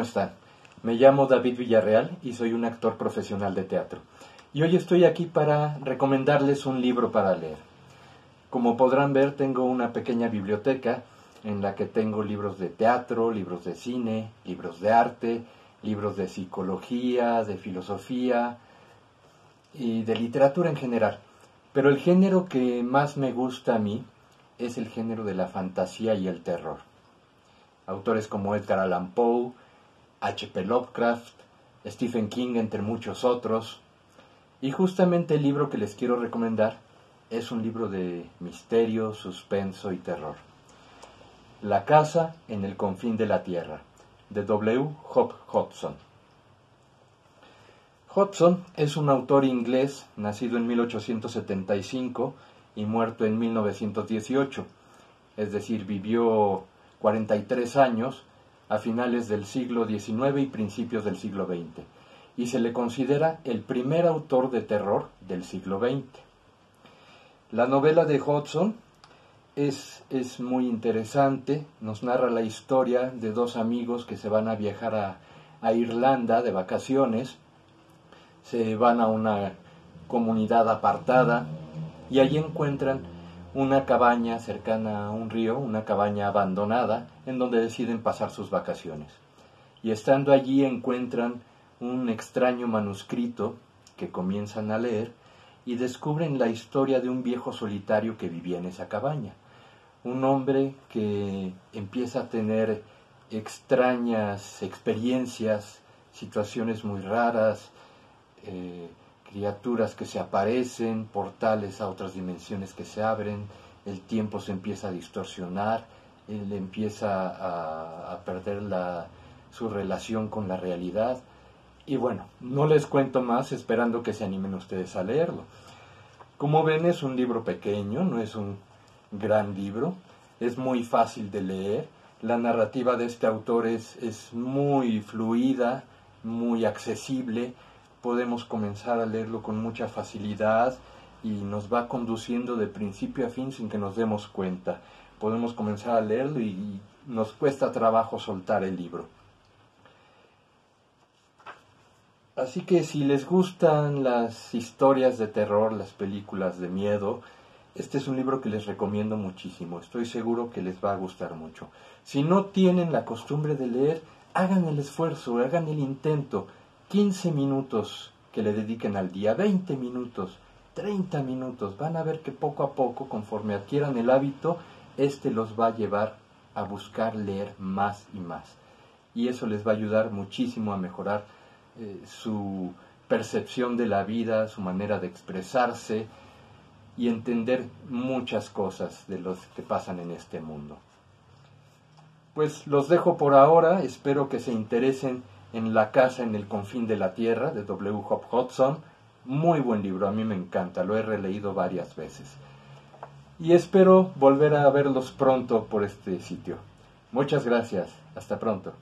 están? Me llamo David Villarreal y soy un actor profesional de teatro. Y hoy estoy aquí para recomendarles un libro para leer. Como podrán ver, tengo una pequeña biblioteca en la que tengo libros de teatro, libros de cine, libros de arte, libros de psicología, de filosofía y de literatura en general. Pero el género que más me gusta a mí es el género de la fantasía y el terror. Autores como Edgar Allan Poe, H.P. Lovecraft, Stephen King, entre muchos otros. Y justamente el libro que les quiero recomendar es un libro de misterio, suspenso y terror. La casa en el confín de la tierra, de W. Hop Hobson. Hobson es un autor inglés nacido en 1875 y muerto en 1918, es decir, vivió 43 años a finales del siglo XIX y principios del siglo XX, y se le considera el primer autor de terror del siglo XX. La novela de Hudson es, es muy interesante, nos narra la historia de dos amigos que se van a viajar a, a Irlanda de vacaciones, se van a una comunidad apartada y allí encuentran una cabaña cercana a un río, una cabaña abandonada, en donde deciden pasar sus vacaciones. Y estando allí encuentran un extraño manuscrito que comienzan a leer y descubren la historia de un viejo solitario que vivía en esa cabaña. Un hombre que empieza a tener extrañas experiencias, situaciones muy raras, eh, criaturas que se aparecen, portales a otras dimensiones que se abren, el tiempo se empieza a distorsionar, él empieza a, perder la, su relación con la realidad. Y bueno, no les cuento más esperando que se animen ustedes a leerlo. Como ven es un libro pequeño, no es un gran libro, es muy fácil de leer, la narrativa de este autor es, es muy fluida, muy accesible, podemos comenzar a leerlo con mucha facilidad y nos va conduciendo de principio a fin sin que nos demos cuenta. Podemos comenzar a leerlo y nos cuesta trabajo soltar el libro. Así que si les gustan las historias de terror, las películas de miedo, este es un libro que les recomiendo muchísimo. Estoy seguro que les va a gustar mucho. Si no tienen la costumbre de leer, hagan el esfuerzo, hagan el intento 15 minutos que le dediquen al día, 20 minutos, 30 minutos, van a ver que poco a poco, conforme adquieran el hábito, este los va a llevar a buscar leer más y más. Y eso les va a ayudar muchísimo a mejorar eh, su percepción de la vida, su manera de expresarse y entender muchas cosas de los que pasan en este mundo. Pues los dejo por ahora, espero que se interesen en La casa en el confín de la tierra de W. Hop Hudson. Muy buen libro, a mí me encanta, lo he releído varias veces. Y espero volver a verlos pronto por este sitio. Muchas gracias, hasta pronto.